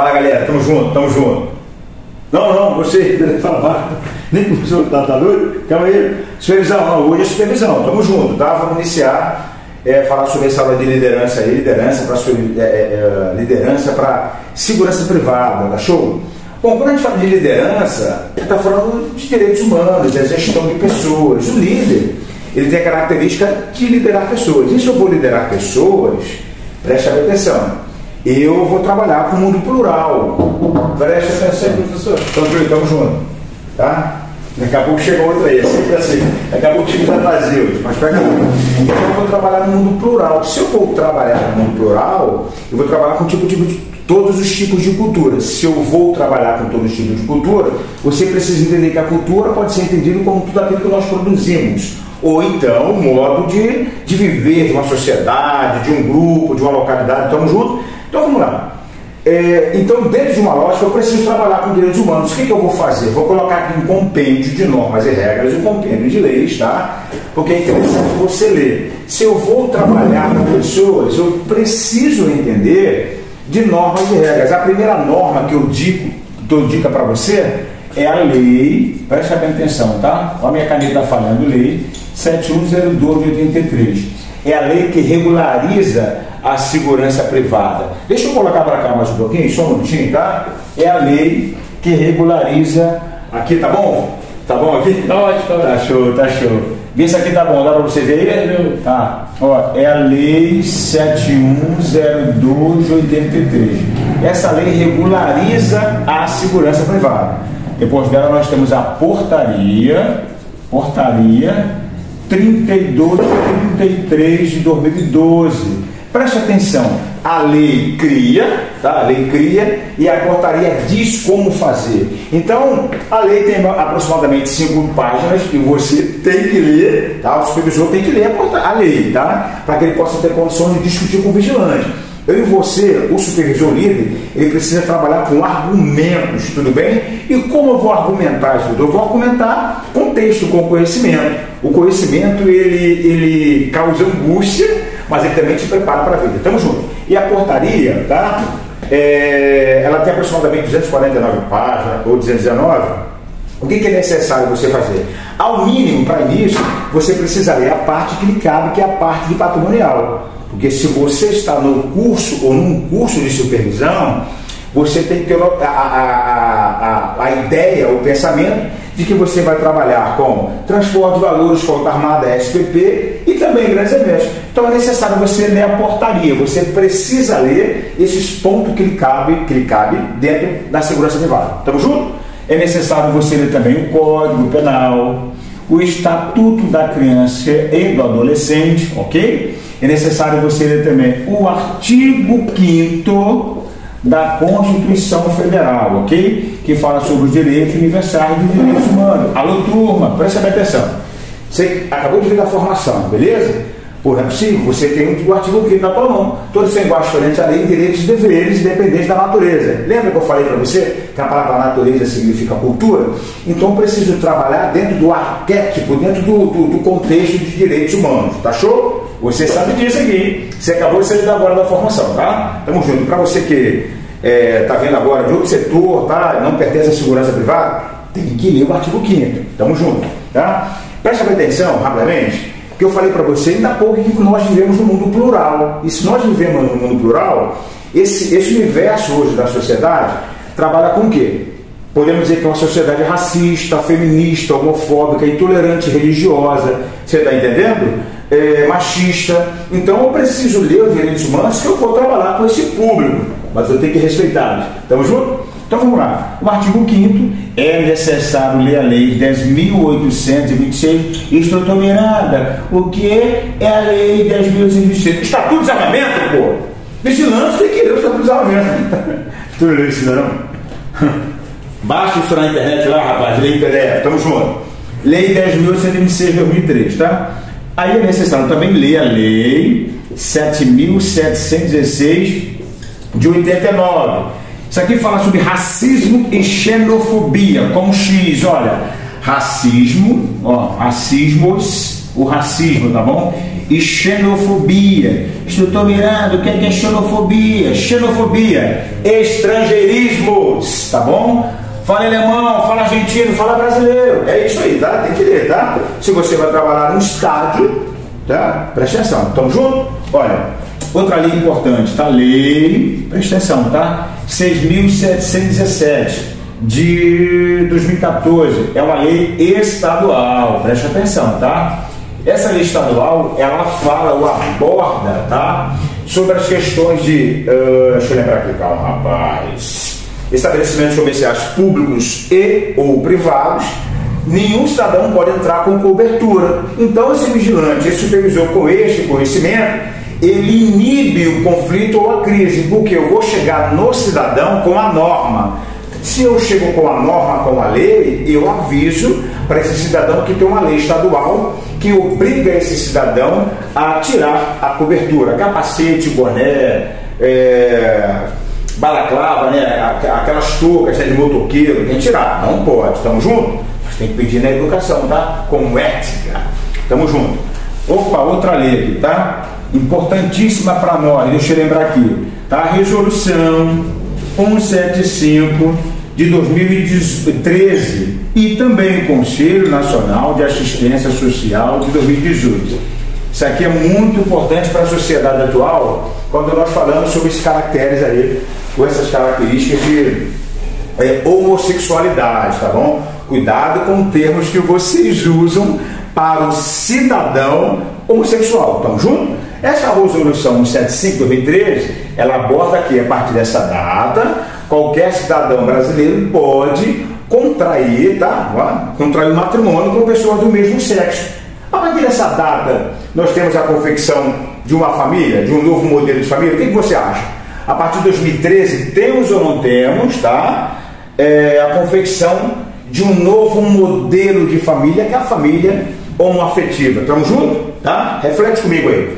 Fala galera, tamo junto, tamo junto. Não, não, você, fala baixo. Nem começou, tá, tá doido? Calma aí. Supervisão, não, hoje é supervisão, tamo junto, tá? Vamos iniciar, é, falar sobre essa aula de liderança aí, liderança para é, é, liderança para segurança privada, tá show? Bom, quando a gente fala de liderança, está falando de direitos humanos, de gestão de pessoas. O líder, ele tem a característica de liderar pessoas. E se eu vou liderar pessoas, preste atenção eu vou trabalhar com o mundo plural. Preste atenção, professor. Então, estamos juntos. Tá? Daqui a pouco chega outro aí, é sempre assim. Daqui a pouco o time está vazio, mas pega Então eu vou trabalhar no mundo plural. Se eu for trabalhar no mundo plural, eu vou trabalhar com tipo, tipo, todos os tipos de cultura. Se eu vou trabalhar com todos os tipos de cultura, você precisa entender que a cultura pode ser entendida como tudo aquilo que nós produzimos. Ou então modo de, de viver de uma sociedade, de um grupo, de uma localidade. Estamos juntos? Então vamos lá. É, então, dentro de uma lógica, eu preciso trabalhar com direitos humanos. O que, que eu vou fazer? Vou colocar aqui um compêndio de normas e regras, um compêndio de leis, tá? Porque é interessante você ler. Se eu vou trabalhar com pessoas, eu preciso entender de normas e regras. A primeira norma que eu digo, dou dica para você, é a lei, preste bem atenção, tá? Olha a minha caneta falando, lei 7102 de 83. É a lei que regulariza a segurança privada. Deixa eu colocar para cá mais um pouquinho, só um minutinho, tá? É a lei que regulariza. Aqui tá bom? Tá bom aqui? Tá ótimo, tá, tá show, tá show. Vê se aqui tá bom, dá para você ver aí? Tá. Ó, é a lei 710283. Essa lei regulariza a segurança privada. Depois dela nós temos a portaria, portaria 3233 de 2012 Preste atenção, a lei cria, tá? A lei cria e a portaria diz como fazer. Então, a lei tem aproximadamente cinco páginas que você tem que ler, tá? O supervisor tem que ler a, a lei, tá? Para que ele possa ter condições de discutir com o vigilante. Eu e você, o supervisor líder, ele precisa trabalhar com argumentos, tudo bem? E como eu vou argumentar isso? Eu vou argumentar com texto, com conhecimento. O conhecimento, ele, ele causa angústia, mas ele também te prepara para a vida. Tamo junto. E a portaria, tá? É, ela tem aproximadamente 249 páginas, ou 219. O que, que é necessário você fazer? Ao mínimo, para início, você precisa ler a parte que lhe cabe, que é a parte de patrimonial. Porque se você está no curso ou num curso de supervisão, você tem que ter a, a, a, a, ideia, o pensamento de que você vai trabalhar com transporte de valores, conta armada, SPP e também grandes eventos. Então é necessário você ler a portaria, você precisa ler esses pontos que lhe cabe, que lhe cabe dentro da segurança privada. Estamos juntos? É necessário você ler também o Código Penal, o Estatuto da Criança e do Adolescente, ok? É necessário você ler também o artigo 5 da Constituição Federal, ok? Que fala sobre os direitos universais de direitos humanos. Alô, turma, presta atenção. Você acabou de vir da formação, beleza? Por não é possível, você tem o artigo 5 na tua mão. Todos são iguais frente à lei, direitos e deveres, independentes da natureza. Lembra que eu falei para você que a palavra natureza significa cultura? Então preciso trabalhar dentro do arquétipo, dentro do, do, do contexto de direitos humanos. Tá show? Você sabe disso aqui. Você acabou de sair agora da formação, tá? Tamo junto. Para você que é, tá vendo agora de outro setor, tá? Não pertence à segurança privada, tem que ler o artigo 5 Tamo junto, tá? Preste atenção, rapidamente, que eu falei para você ainda há pouco que nós vivemos no mundo plural. E se nós vivemos no mundo plural, esse, esse universo hoje da sociedade trabalha com o quê? Podemos dizer que é uma sociedade racista, feminista, homofóbica, intolerante, religiosa. Você está entendendo? É, machista. Então eu preciso ler os direitos humanos que eu vou trabalhar com esse público. Mas eu tenho que respeitá-los. Estamos juntos? Então vamos lá. O artigo 5 é necessário ler a lei 10.826 estruturada. O que é a lei 10.826? Estatuto de desarmamento, pô! Vigilância tem que ler o estatuto de desarmamento. tu leu isso não? Baixa isso na internet lá, rapaz, lei PDF, tamo junto. Lei 10.126 de 2003, tá? Aí é necessário também ler a lei 7.716 de 89. Isso aqui fala sobre racismo e xenofobia, com X, olha, racismo, ó, racismos, o racismo, tá bom? E xenofobia. Estou mirando o que é, que é xenofobia? Xenofobia, estrangeirismos, tá bom? Fala alemão, fala argentino, fala brasileiro. É isso aí, tá? Tem que ler, tá? Se você vai trabalhar num estádio, tá? Presta atenção. Tamo junto? Olha, outra lei importante, tá? Lei, presta atenção, tá? 6.717 de 2014. É uma lei estadual, presta atenção, tá? Essa lei estadual, ela fala ou aborda, tá? Sobre as questões de. Uh, deixa eu lembrar aqui, calma, rapaz. Estabelecimentos comerciais públicos e ou privados, nenhum cidadão pode entrar com cobertura. Então, esse vigilante, esse supervisor com este conhecimento, ele inibe o conflito ou a crise, porque eu vou chegar no cidadão com a norma se eu chego com a norma, com a lei, eu aviso para esse cidadão que tem uma lei estadual que obriga esse cidadão a tirar a cobertura, capacete, boné, é, balaclava, né, aquelas toucas né, de motoqueiro, tem que tirar, não pode, estamos juntos? Mas tem que pedir na educação, tá? Como ética, estamos juntos. Opa, outra lei tá? Importantíssima para nós, deixa eu lembrar aqui, tá? Resolução 175 de 2013 e também o Conselho Nacional de Assistência Social de 2018. Isso aqui é muito importante para a sociedade atual quando nós falamos sobre esses caracteres aí, com essas características de é, homossexualidade, tá bom? Cuidado com termos que vocês usam para o cidadão homossexual. Estamos juntos? Essa resolução 175-2013, ela aborda que a partir dessa data, qualquer cidadão brasileiro pode contrair, tá? Contrair um matrimônio com pessoas do mesmo sexo. A partir dessa data, nós temos a confecção de uma família, de um novo modelo de família. O que, que você acha? A partir de 2013, temos ou não temos, tá? É, a confecção de um novo modelo de família, que é a família homoafetiva. Estamos juntos? Tá? Reflete comigo aí.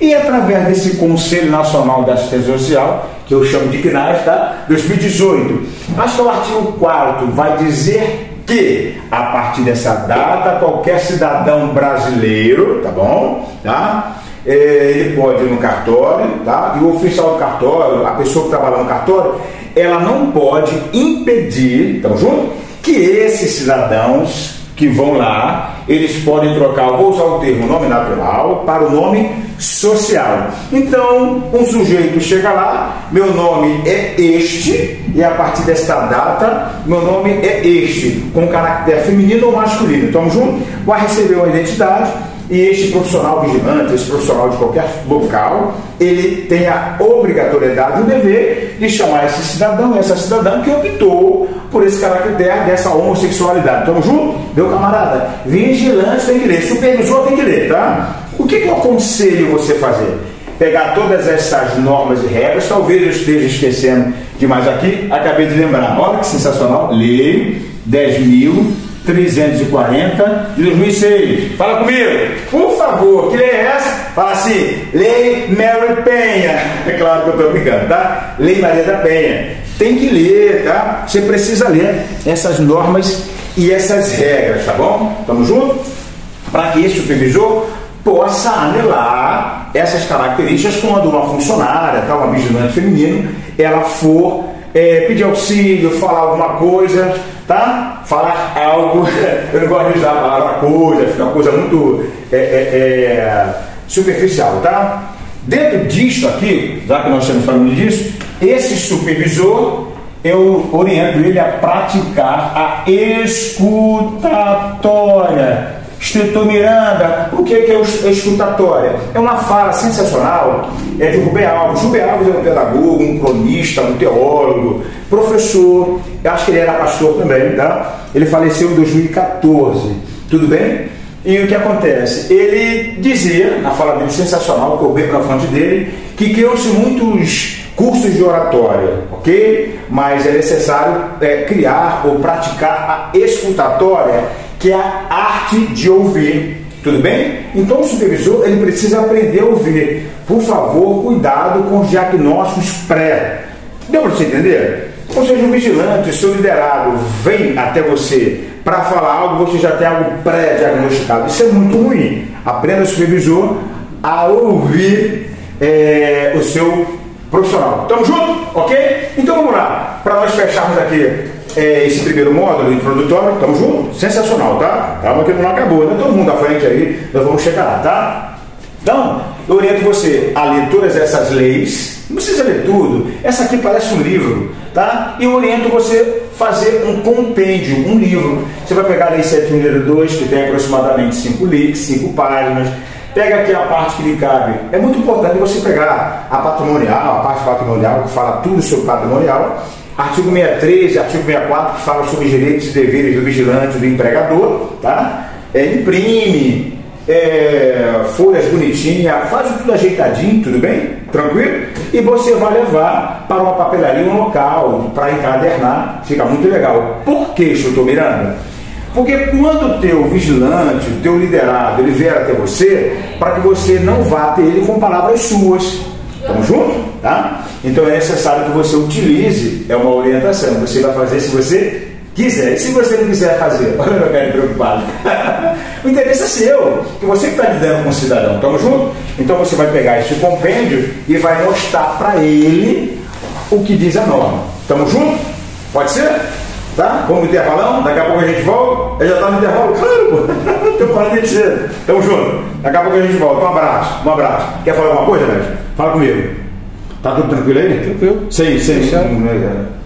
E através desse Conselho Nacional da Assistência Social, que eu chamo de CNAS, tá? 2018, acho que o artigo 4 vai dizer que a partir dessa data qualquer cidadão brasileiro, tá bom? Tá? É, ele pode ir no cartório, tá? E o oficial do cartório, a pessoa que trabalha no cartório, ela não pode impedir, estamos juntos? Que esses cidadãos que vão lá, eles podem trocar, vou usar o termo nome natural para o nome social. Então, um sujeito chega lá, meu nome é este, e a partir desta data, meu nome é este, com caráter feminino ou masculino. Estamos juntos? Vai receber uma identidade e este profissional vigilante, esse profissional de qualquer local, ele tem a obrigatoriedade, o dever de chamar esse cidadão, essa cidadã que optou por esse caráter dessa homossexualidade. Estamos juntos? Meu camarada, vigilante tem que ler, supervisor tem que ler, tá? O que, que eu aconselho você fazer? Pegar todas essas normas e regras, talvez eu esteja esquecendo demais aqui, acabei de lembrar. Olha que sensacional, lei 10.340 de 2006. Fala comigo, por favor, que lei é essa? Fala assim, Lei Mary Penha. É claro que eu estou brincando, tá? Lei Maria da Penha. Tem que ler, tá? Você precisa ler essas normas e essas regras, tá bom? Tamo junto? Para que esse supervisor possa anelar essas características quando uma funcionária, tá, uma vigilante feminino, ela for é, pedir auxílio, falar alguma coisa, tá? Falar algo, eu não gosto de usar a palavra coisa, fica uma coisa muito é, é, é, superficial, tá? Dentro disso aqui, já que nós estamos falando disso, esse supervisor, eu oriento ele a praticar a escutatória Escritor Miranda, o que é o escutatória? É uma fala sensacional, é de Rubem Alves. Rubem Alves é um pedagogo, um cronista, um teólogo, professor, eu acho que ele era pastor também, tá? Ele faleceu em 2014, tudo bem? E o que acontece? Ele dizia, na fala dele sensacional, que eu bebo na fonte dele, que criou-se muitos cursos de oratória, ok? Mas é necessário é, criar ou praticar a escutatória que é a arte de ouvir. Tudo bem? Então o supervisor ele precisa aprender a ouvir. Por favor, cuidado com os diagnósticos pré. Deu para você entender? Ou seja, um vigilante, seu liderado, vem até você para falar algo, você já tem algo pré-diagnosticado. Isso é muito ruim. Aprenda, supervisor, a ouvir é, o seu profissional. Tamo junto? Ok? Então vamos lá. Para nós fecharmos aqui é, esse primeiro módulo introdutório, tamo junto? Sensacional, tá? Calma que não acabou, né? Todo mundo à frente aí, nós vamos chegar lá, tá? Então, eu oriento você a ler todas essas leis, não precisa ler tudo, essa aqui parece um livro, tá? Eu oriento você fazer um compêndio, um livro. Você vai pegar a Lei 7102, que tem aproximadamente 5 links, 5 páginas, pega aqui a parte que lhe cabe. É muito importante você pegar a patrimonial, a parte patrimonial, que fala tudo sobre patrimonial, artigo 63 artigo 64, que fala sobre os direitos e deveres do vigilante do empregador, tá? É, imprime, é, folhas bonitinhas, faz tudo ajeitadinho, tudo bem? Tranquilo? E você vai levar para uma papelaria, um local, para encadernar, fica muito legal. Por que, Chutor Miranda? Porque quando o teu vigilante, o teu liderado, ele vier até você, para que você não vá ter ele com palavras suas. Estamos juntos? Tá? Então é necessário que você utilize, é uma orientação, você vai fazer se você quiser. E se você não quiser fazer, olha meu cara preocupado. o interesse é seu, que você que está lidando com o cidadão. Estamos juntos? Então você vai pegar esse compêndio e vai mostrar para ele o que diz a norma. Estamos juntos? Pode ser? Tá? Vamos intervalão? Daqui a pouco a gente volta. Eu já está no intervalo? Claro. Estou falando de cedo. Tamo junto. Daqui a pouco a gente volta. Um abraço. Um abraço. Quer falar alguma coisa, Médio? Fala comigo. Tá tudo tranquilo aí? Tranquilo. Sim, sim.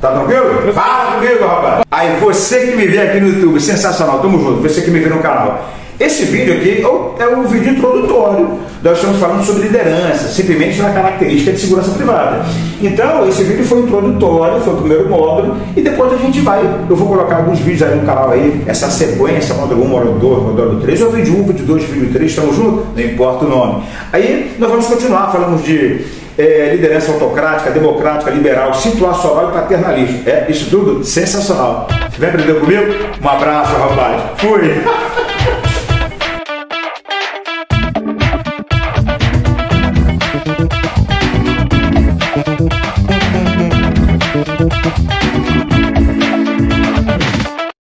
Tá tranquilo? Fala comigo, rapaz. Aí, você que me vê aqui no YouTube, sensacional, tamo junto. Você que me vê no canal. Esse vídeo aqui é o vídeo introdutório. Nós estamos falando sobre liderança, simplesmente na característica de segurança privada. Então, esse vídeo foi introdutório, foi o primeiro módulo, e depois a gente vai. Eu vou colocar alguns vídeos aí no canal aí, essa sequência, módulo 1, módulo 2, módulo 3, ou vídeo 1, vídeo 2, vídeo 3, estamos juntos? Não importa o nome. Aí nós vamos continuar, falamos de é, liderança autocrática, democrática, liberal, situacional e paternalista. É isso tudo sensacional. Vem aprender comigo? Um abraço, rapaz. Fui!